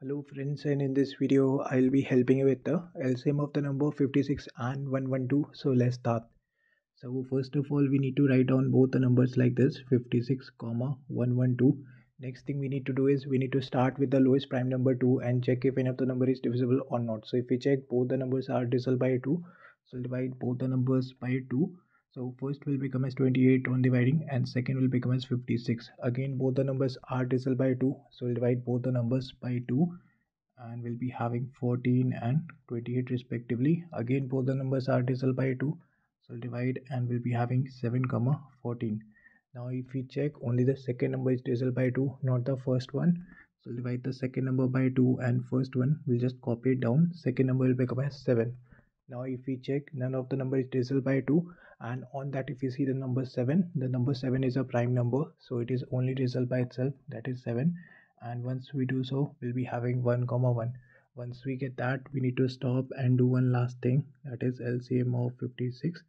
Hello friends and in this video I'll be helping you with the LCM of the number 56 and 112 so let's start. So first of all we need to write down both the numbers like this 56 comma 112. Next thing we need to do is we need to start with the lowest prime number 2 and check if any of the number is divisible or not. So if we check both the numbers are divisible by 2 so divide both the numbers by 2 so first will become as 28 on dividing and second will become as 56. Again both the numbers are divisible by 2. So we'll divide both the numbers by 2 and we'll be having 14 and 28 respectively. Again both the numbers are divisible by 2. So we'll divide and we'll be having 7 comma 14. Now if we check only the second number is divisible by 2 not the first one. So we'll divide the second number by 2 and first one we'll just copy it down. Second number will become as 7 now if we check none of the number is divisible by 2 and on that if you see the number 7 the number 7 is a prime number. So it is only divisible by itself. That is 7 and once we do so we'll be having 1 comma 1 once we get that we need to stop and do one last thing. That is LCM of 56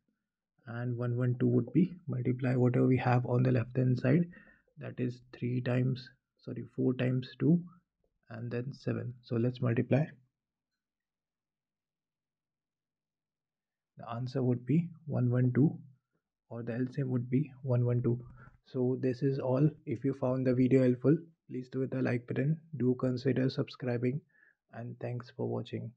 and 112 would be multiply whatever we have on the left hand side. That is 3 times sorry 4 times 2 and then 7 so let's multiply the answer would be 112 or the LCM would be 112 so this is all. If you found the video helpful please do hit the like button. Do consider subscribing and thanks for watching